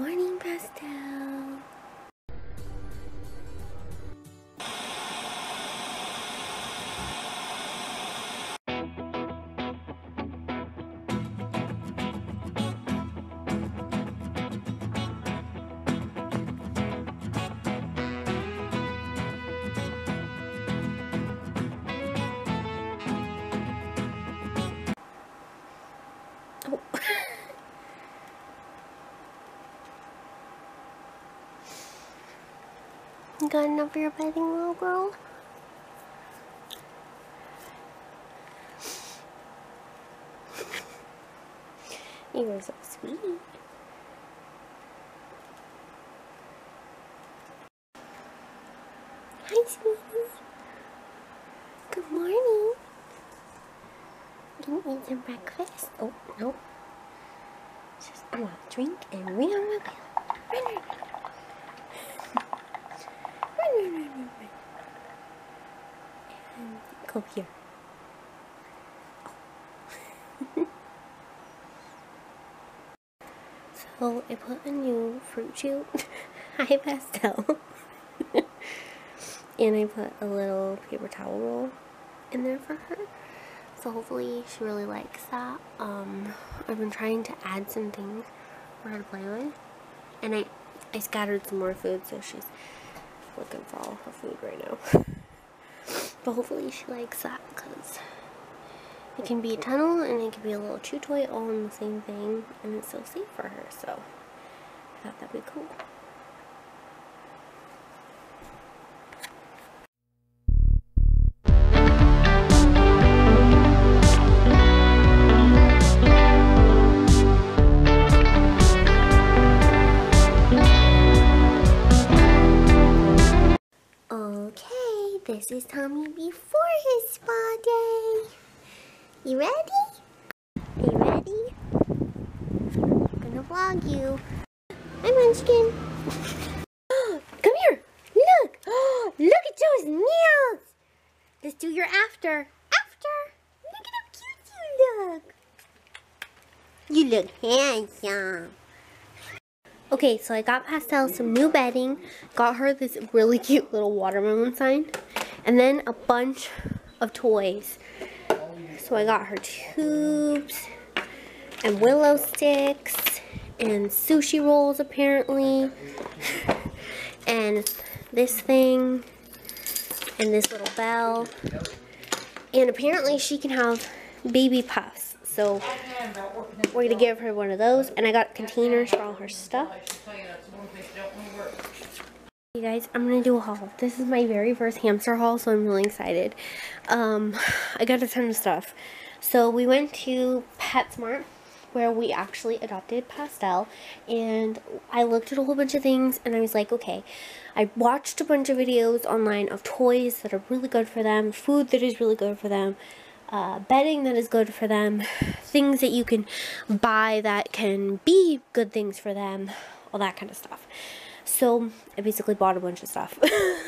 morning, Pastel. Got enough for your bedding, little girl? You are so sweet. Hi, sweetie. Good morning. Can you eat some breakfast? Oh, no. Just, a drink and we. Run, run, run. Run, run, run, run, run. Go here. so I put a new fruit chew. Hi, pastel. and I put a little paper towel roll in there for her. So hopefully she really likes that. Um, I've been trying to add some things for her to play with. And I, I scattered some more food so she's looking for all her food right now. but hopefully she likes that because it can be a tunnel and it can be a little chew toy all in the same thing and it's so safe for her. So I thought that'd be cool. This is Tommy before his spa day. You ready? Are You ready? I'm gonna vlog you. Hi, Munchkin. Come here. Look. Look at those nails. Let's do your after. After. Look at how cute you look. You look handsome. Okay, so I got Pastel some new bedding, got her this really cute little watermelon sign, and then a bunch of toys. So I got her tubes, and willow sticks, and sushi rolls apparently, and this thing, and this little bell, and apparently she can have baby puffs. So we're gonna give her one of those, and I got containers for all her stuff. Guys, I'm gonna do a haul. This is my very first hamster haul, so I'm really excited. Um, I got a ton of stuff. So we went to PetSmart, where we actually adopted Pastel, and I looked at a whole bunch of things, and I was like, okay, I watched a bunch of videos online of toys that are really good for them, food that is really good for them, uh, bedding that is good for them, things that you can buy that can be good things for them, all that kind of stuff. So I basically bought a bunch of stuff.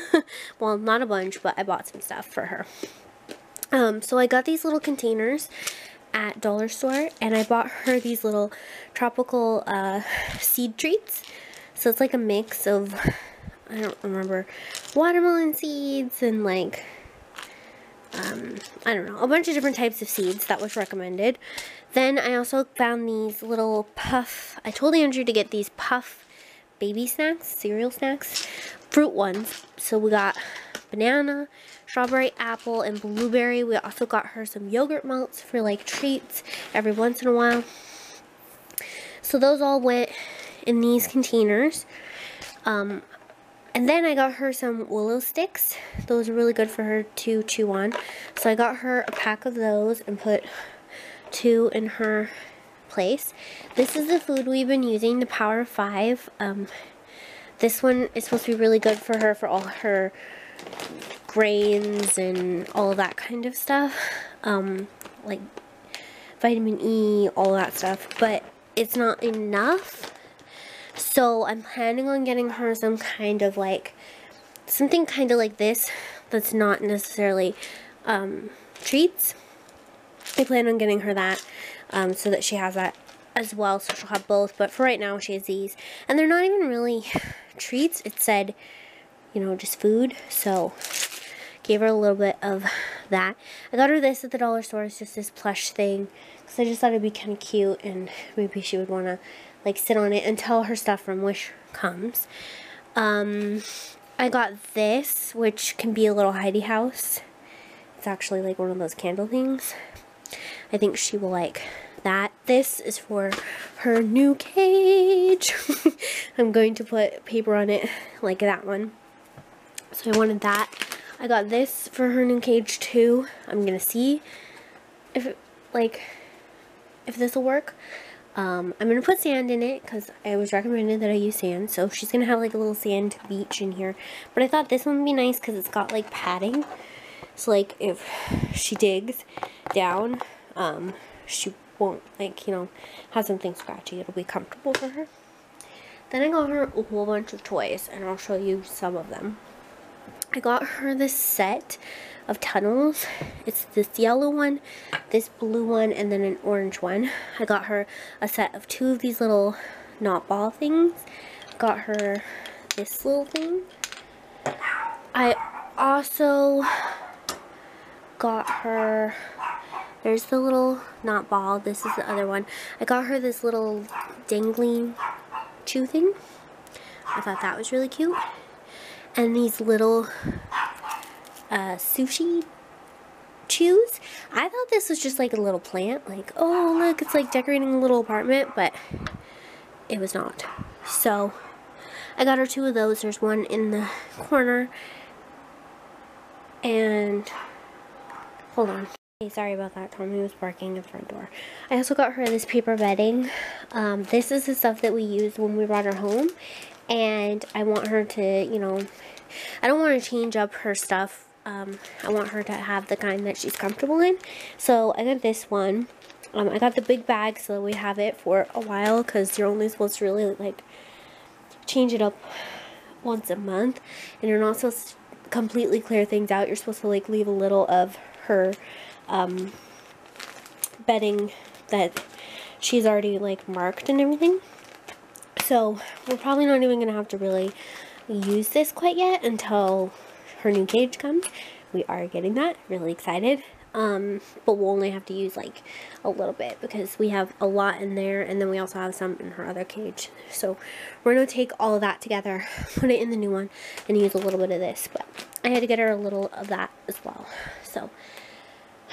well, not a bunch, but I bought some stuff for her. Um, so I got these little containers at dollar store and I bought her these little tropical uh, seed treats. So it's like a mix of, I don't remember, watermelon seeds and like um, I don't know, a bunch of different types of seeds that was recommended. Then I also found these little puff, I told Andrew to get these puff baby snacks, cereal snacks, fruit ones. So we got banana, strawberry, apple, and blueberry. We also got her some yogurt melts for like treats every once in a while. So those all went in these containers. Um, and then I got her some willow sticks. Those are really good for her to chew on. So I got her a pack of those and put two in her place. This is the food we've been using, the Power 5. Um, this one is supposed to be really good for her for all her grains and all that kind of stuff. Um, like vitamin E, all that stuff. But it's not enough so I'm planning on getting her some kind of like, something kind of like this that's not necessarily um, treats. I plan on getting her that um, so that she has that as well, so she'll have both. But for right now, she has these. And they're not even really treats. It said, you know, just food. So gave her a little bit of that. I got her this at the dollar store. It's just this plush thing. Because I just thought it'd be kind of cute. And maybe she would want to, like, sit on it until her stuff from Wish comes. Um, I got this, which can be a little hidey house. It's actually like one of those candle things. I think she will like that. This is for her new cage. I'm going to put paper on it like that one. So I wanted that. I got this for her new cage too. I'm going to see if, like, if this will work. Um, I'm going to put sand in it because I was recommended that I use sand. So she's going to have like a little sand beach in here. But I thought this one would be nice because it's got like padding. So like if she digs down, um, she won't like, you know, have something scratchy. It'll be comfortable for her. Then I got her a whole bunch of toys and I'll show you some of them. I got her this set of tunnels. It's this yellow one, this blue one, and then an orange one. I got her a set of two of these little knot ball things. Got her this little thing. I also got her, there's the little knot ball. This is the other one. I got her this little dangling chew thing. I thought that was really cute. And these little uh, sushi chews. I thought this was just like a little plant. Like, oh, look, it's like decorating a little apartment. But it was not. So, I got her two of those. There's one in the corner. And Hold on. Hey, sorry about that. Tommy was barking at the front door. I also got her this paper bedding. Um, this is the stuff that we used when we brought her home. And I want her to, you know, I don't want to change up her stuff. Um, I want her to have the kind that she's comfortable in. So I got this one. Um, I got the big bag so we have it for a while because you're only supposed to really, like, change it up once a month. And you're not supposed to completely clear things out. You're supposed to, like, leave a little of her um, bedding that she's already like marked and everything. So we're probably not even going to have to really use this quite yet until her new cage comes. We are getting that. Really excited. Um, but we'll only have to use like a little bit because we have a lot in there and then we also have some in her other cage. So we're going to take all of that together, put it in the new one, and use a little bit of this. But I had to get her a little of that as well. So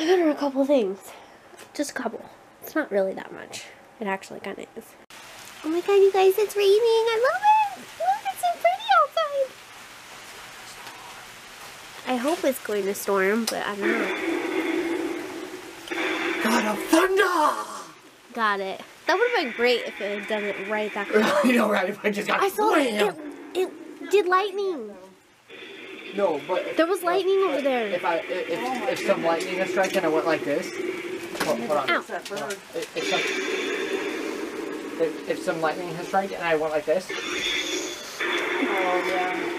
I got her a couple things. Just a couple. It's not really that much. It actually kind of is. Oh my god, you guys, it's raining. I love it. Look, it's so pretty outside. I hope it's going to storm, but I don't know. God of thunder! Got it. That would have been great if it had done it right back there. you know, right? If I just got I saw it. it. It did lightning. No, but there was lightning over there. If I if, if, if some lightning had struck and I went like this, hold, hold on. Ow. Hold on. If, if, some, if, if some lightning had struck and I went like this. Oh yeah.